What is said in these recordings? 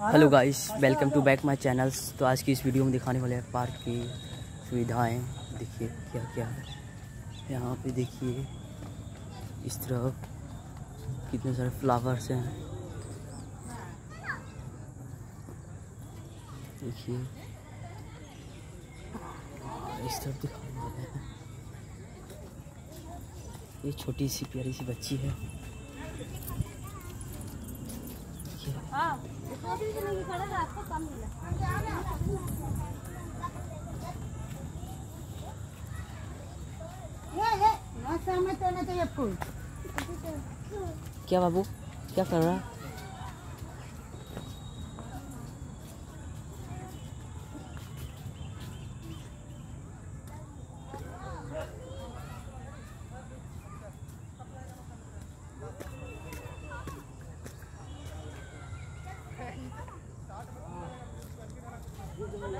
Hello guys welcome to back my channels तो आज की इस वीडियो में दिखाने वाले हैं पार्क की सुविधाएँ। देखिए क्या क्या है। यहाँ पे देखिए इस तरफ़ कितने सारे फ्लावर्स हैं। देखिए। इस तरफ़ दिखाने वाले हैं। ये छोटी सी प्यारी सी बच्ची है। क्या बाबू? क्या कर रहा? है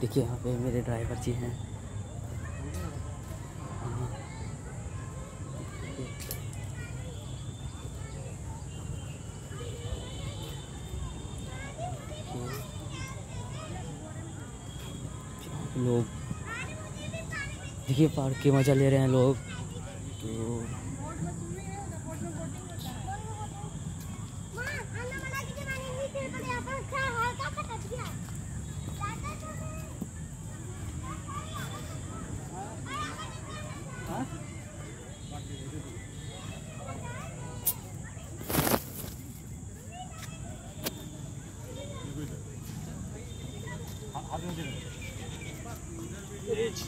देखिए यहाँ पे मेरे ड्राइवर जी हैं। लोग, देखिए, पार्क के मज़ा ले रहे हैं लोग। तो Gente.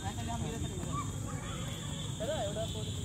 Vai cagar a mira também. Peraí, eu dou a foto.